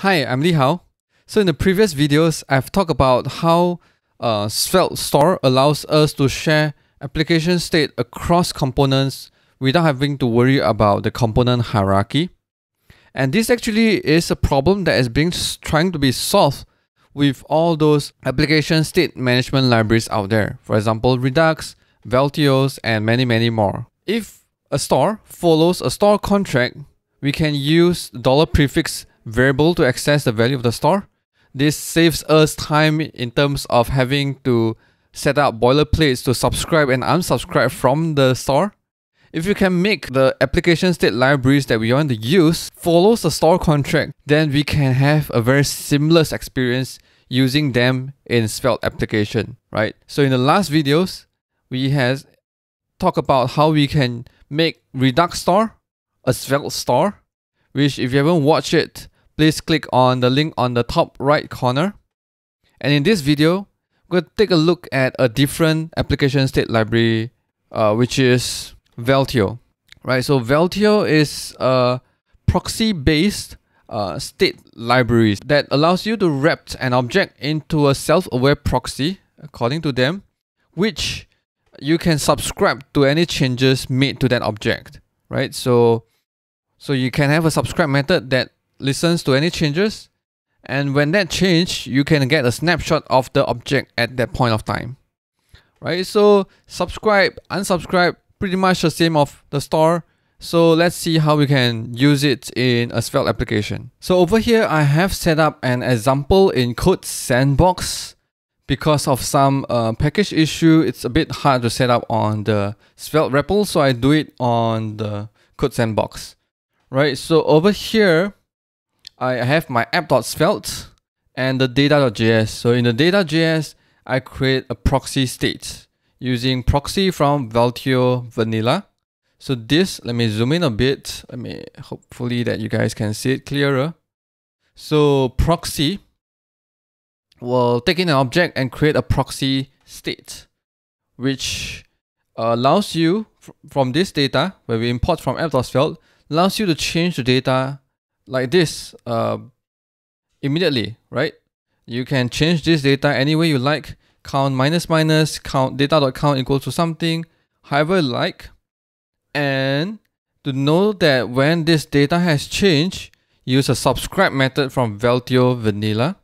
Hi, I'm Li Hau. So in the previous videos, I've talked about how uh, Svelte Store allows us to share application state across components without having to worry about the component hierarchy. And this actually is a problem that is being trying to be solved with all those application state management libraries out there. For example, Redux, Valtios, and many, many more. If a store follows a store contract, we can use dollar prefix variable to access the value of the store. This saves us time in terms of having to set up boilerplates to subscribe and unsubscribe from the store. If you can make the application state libraries that we want to use follows the store contract, then we can have a very seamless experience using them in Svelte application, right? So in the last videos, we have talked about how we can make Redux store a Svelte store, which if you haven't watched it, please click on the link on the top right corner. And in this video, we're going to take a look at a different application state library, uh, which is Valtio. Right, so Valtio is a proxy-based uh, state library that allows you to wrap an object into a self-aware proxy, according to them, which you can subscribe to any changes made to that object. Right, so so you can have a subscribe method that listens to any changes, and when that change, you can get a snapshot of the object at that point of time. Right? So subscribe, unsubscribe, pretty much the same of the store. So let's see how we can use it in a Svelte application. So over here, I have set up an example in Code Sandbox. Because of some uh, package issue, it's a bit hard to set up on the Svelte REPL, so I do it on the Code Sandbox. Right, so over here, I have my app.svelte and the data.js. So in the data.js, I create a proxy state using proxy from Valtio Vanilla. So this, let me zoom in a bit. Let me, hopefully that you guys can see it clearer. So proxy will take in an object and create a proxy state, which allows you from this data, where we import from app.svelte, allows you to change the data like this uh, immediately, right? You can change this data any way you like. Count minus minus, count data.count equals to something, however you like. And to know that when this data has changed, use a subscribe method from Valtio Vanilla.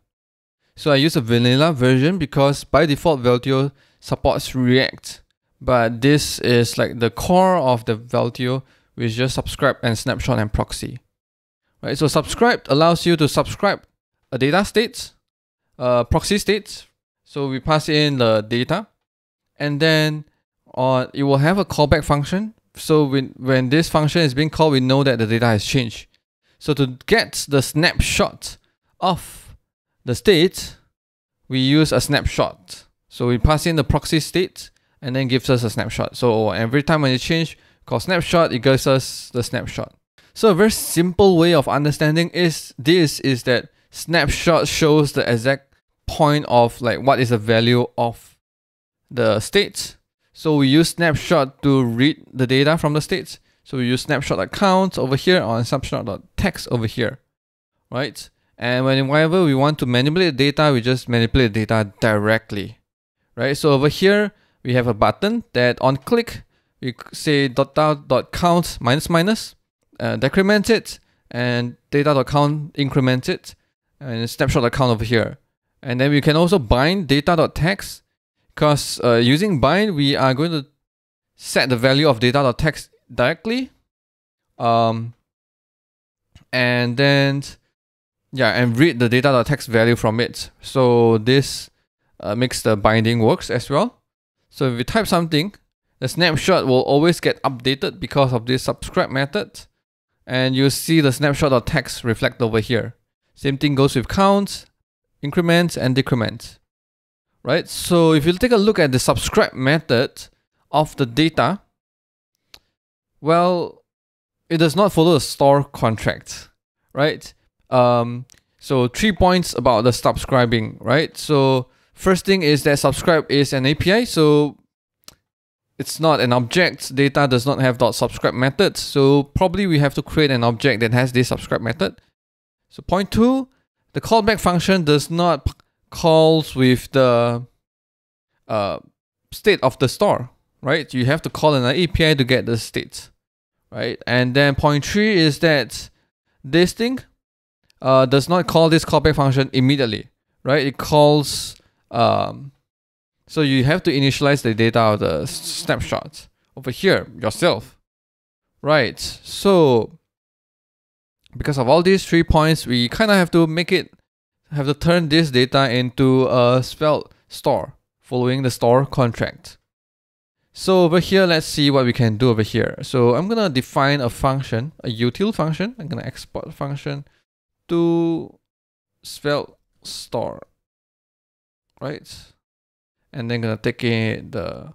So I use a vanilla version because by default Valtio supports React. But this is like the core of the Valtio, which just subscribe and snapshot and proxy. Right, so subscribe allows you to subscribe a data state, a proxy state. So we pass in the data, and then uh, it will have a callback function. So when, when this function is being called, we know that the data has changed. So to get the snapshot of the state, we use a snapshot. So we pass in the proxy state and then gives us a snapshot. So every time when it change, call snapshot, it gives us the snapshot. So a very simple way of understanding is this is that snapshot shows the exact point of like what is the value of the states. So we use snapshot to read the data from the states. So we use snapshot account over here or snapshot.text over here, right? And whenever we want to manipulate data, we just manipulate data directly, right? So over here, we have a button that on click, we say dot dot dot count minus minus, uh, decrement it and data.count increment it and snapshot account over here. And then we can also bind data.text because uh, using bind, we are going to set the value of data.text directly. Um, and then, yeah, and read the data.text value from it. So this uh, makes the binding works as well. So if we type something, the snapshot will always get updated because of this subscribe method and you will see the snapshot of text reflect over here. Same thing goes with counts, increments, and decrements. Right? So if you take a look at the subscribe method of the data, well, it does not follow the store contract, right? Um, so three points about the subscribing, right? So first thing is that subscribe is an API. So it's not an object. Data does not have dot subscribe method. So probably we have to create an object that has this subscribe method. So point two, the callback function does not calls with the uh, state of the store, right? You have to call an API to get the state, right? And then point three is that this thing uh, does not call this callback function immediately, right? It calls, um, so you have to initialize the data of the snapshot over here yourself, right? So because of all these three points, we kind of have to make it, have to turn this data into a Svelte store following the store contract. So over here, let's see what we can do over here. So I'm gonna define a function, a util function. I'm gonna export function to Svelte store, right? And then gonna take in the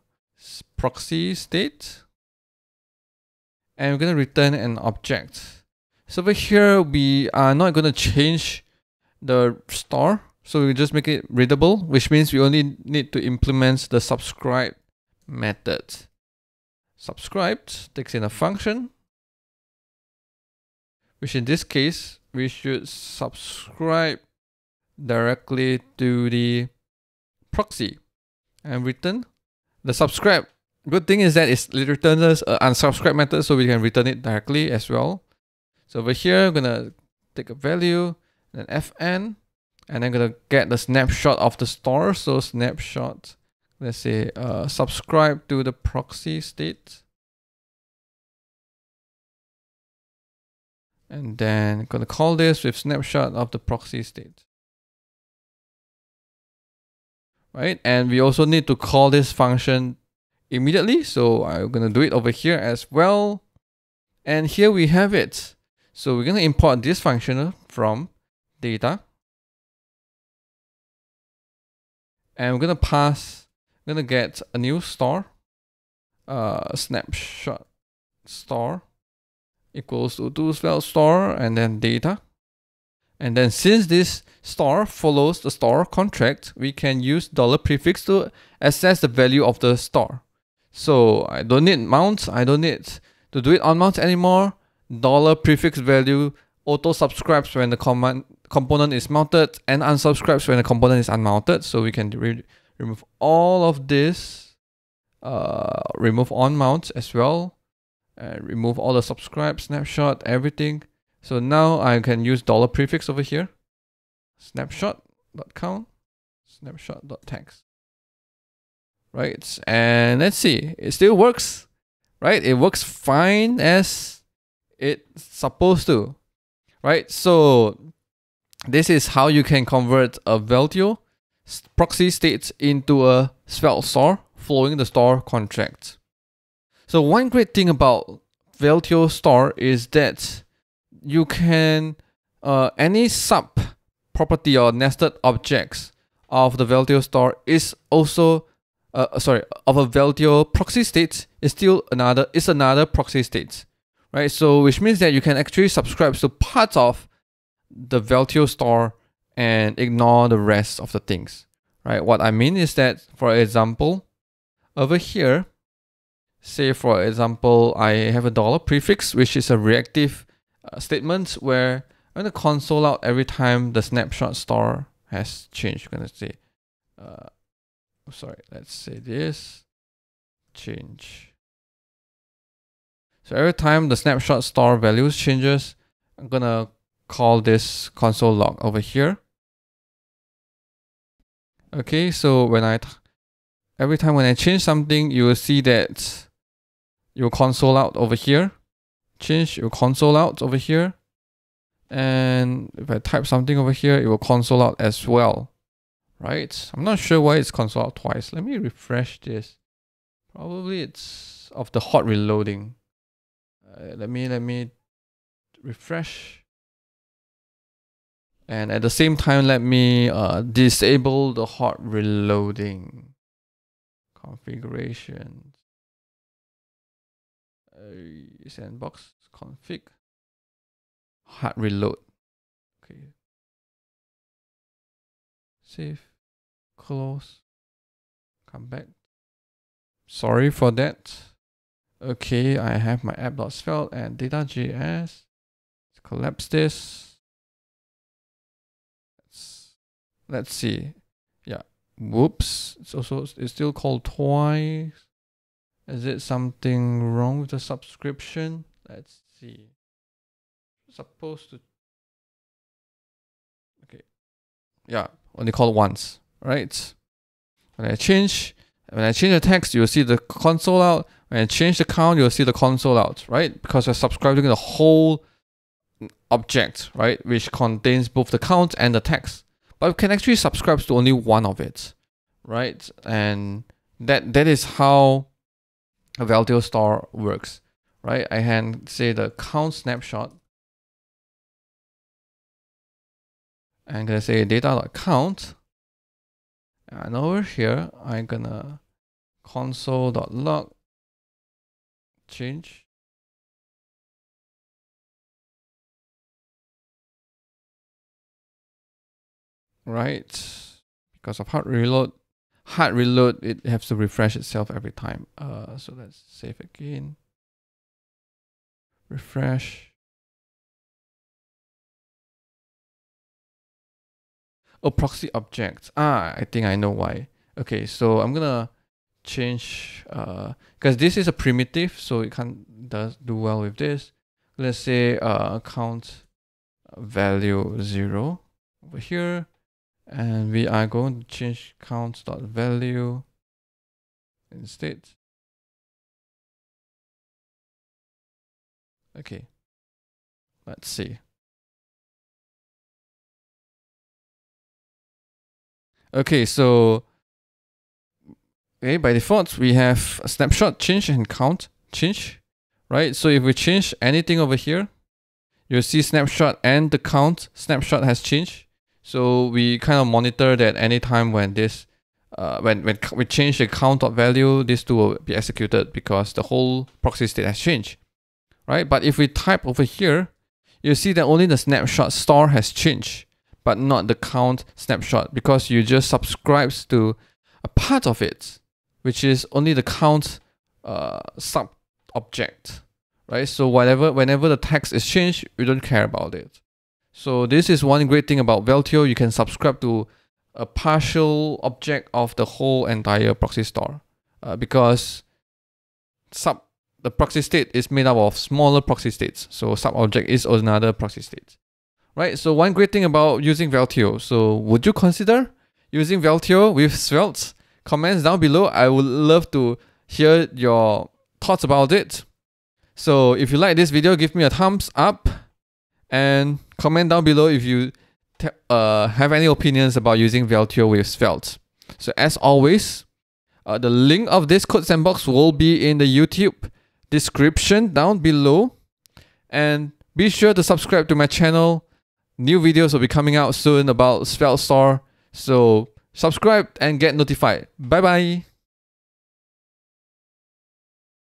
proxy state, and we're gonna return an object. So over here, we are not gonna change the store. So we just make it readable, which means we only need to implement the subscribe method. Subscribed takes in a function, which in this case, we should subscribe directly to the proxy and return the subscribe. Good thing is that it returns us an unsubscribe method, so we can return it directly as well. So over here, I'm gonna take a value, then fn, and I'm gonna get the snapshot of the store. So snapshot let's say uh, subscribe to the proxy state and then gonna call this with snapshot of the proxy state right? And we also need to call this function immediately. So I'm gonna do it over here as well. And here we have it. So we're gonna import this function from data. And we're gonna pass I'm gonna get a new store, uh, snapshot store equals to do spell store and then data. And then since this store follows the store contract, we can use dollar prefix to access the value of the store. So I don't need mounts, I don't need to do it on mount anymore. Dollar prefix value auto subscribes when the command component is mounted and unsubscribes when the component is unmounted. So we can remove all of this, uh, remove on mounts as well, and remove all the subscribe, snapshot, everything. So now I can use dollar prefix over here, snapshot.count, snapshot.text. Right, and let's see, it still works, right? It works fine as it's supposed to, right? So this is how you can convert a Valtio proxy state into a Svelte store following the store contract. So one great thing about Valtio store is that you can uh, any sub property or nested objects of the Valtio store is also uh, sorry of a Valtio proxy state is still another is another proxy state, right? So which means that you can actually subscribe to parts of the Valtio store and ignore the rest of the things, right? What I mean is that, for example, over here, say for example, I have a dollar prefix, which is a reactive uh, statement where I'm going to console out every time the snapshot store has changed. I'm going to say, uh, sorry, let's say this, change. So every time the snapshot store values changes, I'm going to call this console log over here. Okay, so when I every time when I change something, you will see that you will console out over here. Change your console out over here. And if I type something over here, it will console out as well. Right? I'm not sure why it's console out twice. Let me refresh this. Probably it's of the hot reloading. Uh, let me let me refresh and at the same time, let me uh, disable the hot reloading configuration. Uh, sandbox config hard reload. Okay. Save, close, come back. Sorry for that. Okay, I have my app.svelte and data.js. Let's collapse this let's see. Yeah. Whoops. It's also it's still called twice. Is it something wrong with the subscription? Let's see. Supposed to Okay. Yeah, only call once, right? When I change when I change the text, you'll see the console out. When I change the count, you'll see the console out, right? Because we're subscribing the whole object, right? Which contains both the count and the text. But we can actually subscribe to only one of it, right? And that that is how a Valtio store works, right? I can say the count snapshot. I'm gonna say data.count. And over here, I'm gonna console.log change right because of hard reload hard reload it has to refresh itself every time. Uh so let's save again. Refresh. Oh proxy object ah i think i know why. Okay so i'm gonna change uh because this is a primitive so it can't does do well with this. Let's say uh count value zero over here and we are going to change count dot value instead okay. Let's see. Okay so okay by default we have a snapshot change and count change right? So if we change anything over here you'll see snapshot and the count snapshot has changed so we kind of monitor that anytime when this, uh, when, when we change the count of value, this two will be executed because the whole proxy state has changed, right? But if we type over here, you see that only the snapshot store has changed, but not the count snapshot because you just subscribes to a part of it, which is only the count uh, sub object, right? So whatever, whenever the text is changed, we don't care about it. So this is one great thing about Valtio. You can subscribe to a partial object of the whole entire proxy store uh, because sub the proxy state is made up of smaller proxy states. So sub object is another proxy state. Right? So one great thing about using Valtio. So would you consider using Valtio with Svelte? Comments down below. I would love to hear your thoughts about it. So if you like this video, give me a thumbs up and comment down below if you uh, have any opinions about using Valtio with Svelte. So as always, uh, the link of this code sandbox will be in the YouTube description down below. And be sure to subscribe to my channel. New videos will be coming out soon about Svelte Store. So subscribe and get notified. Bye bye.